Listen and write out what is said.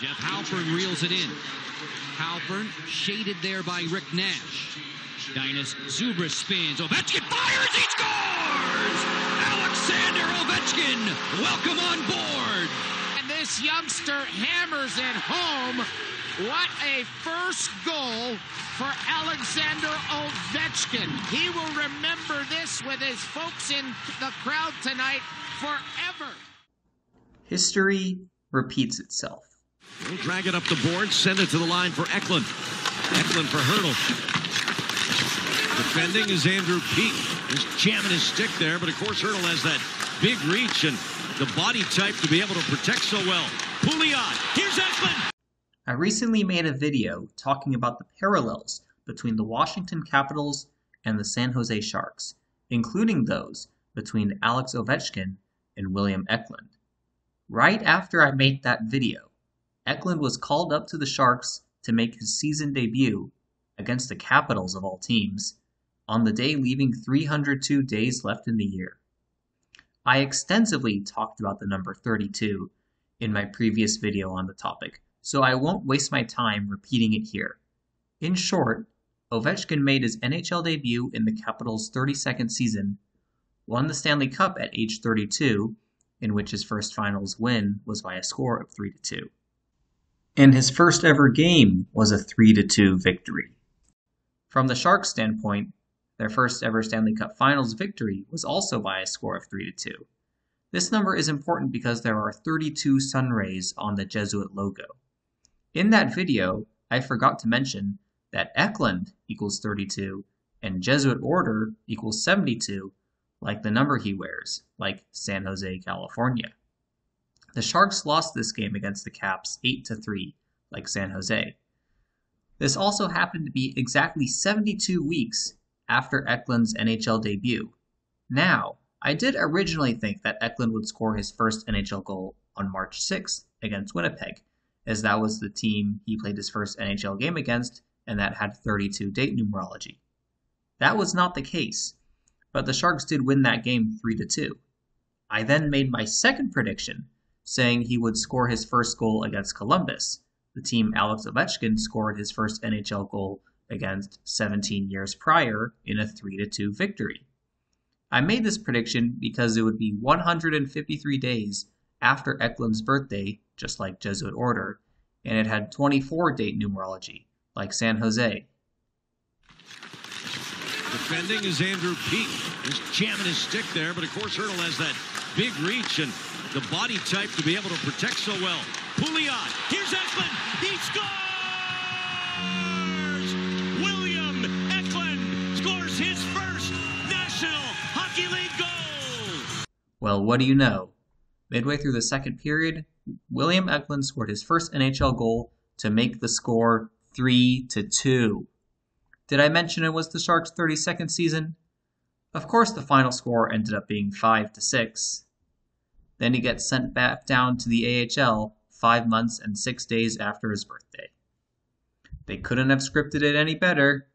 Jeff Halpern reels it in. Halpern shaded there by Rick Nash. Dainius Zubrus spins. Ovechkin fires. He scores! Alexander Ovechkin, welcome on board. And this youngster hammers it home. What a first goal for Alexander Ovechkin. He will remember this with his folks in the crowd tonight forever. History repeats itself. We'll drag it up the board, send it to the line for Eklund. Eklund for Hertl. Defending is Andrew Peeke. Just jamming his stick there, but of course Hertl has that big reach and the body type to be able to protect so well. Pouliot, here's Eklund. I recently made a video talking about the parallels between the Washington Capitals and the San Jose Sharks, including those between Alex Ovechkin and William Eklund. Right after I made that video, Eklund was called up to the Sharks to make his season debut against the Capitals of all teams on the day leaving 302 days left in the year. I extensively talked about the number 32 in my previous video on the topic, so I won't waste my time repeating it here. In short, Ovechkin made his NHL debut in the Capitals' 32nd season, won the Stanley Cup at age 32, in which his first finals win was by a score of 3 2. And his first ever game was a 3 2 victory. From the Sharks' standpoint, their first ever Stanley Cup Finals victory was also by a score of 3 2. This number is important because there are 32 sun rays on the Jesuit logo. In that video, I forgot to mention that Eklund equals 32 and Jesuit Order equals 72, like the number he wears, like San Jose, California. The Sharks lost this game against the Caps 8 3, like San Jose. This also happened to be exactly 72 weeks after Eklund's NHL debut. Now, I did originally think that Eklund would score his first NHL goal on March 6th against Winnipeg, as that was the team he played his first NHL game against and that had 32 date numerology. That was not the case, but the Sharks did win that game 3 2. I then made my second prediction, saying he would score his first goal against Columbus, the team Alex Ovechkin scored his first NHL goal against 17 years prior in a 3 2 victory. I made this prediction because it would be 153 days after Eklund's birthday, just like Jesuit Order, and it had 24 date numerology, like San Jose. Defending is Andrew Peeke. He's jamming his stick there, but of course Hertl has that big reach and the body type to be able to protect so well. Pouliot, here's Eklund, he scores! William Eklund scores! his first National Hockey League goal! Well, what do you know? Midway through the second period, William Eklund scored his first NHL goal to make the score 3 to 2. Did I mention it was the Sharks' 32nd season? Of course, the final score ended up being 5 to 6. Then he gets sent back down to the AHL 5 months and 6 days after his birthday. They couldn't have scripted it any better.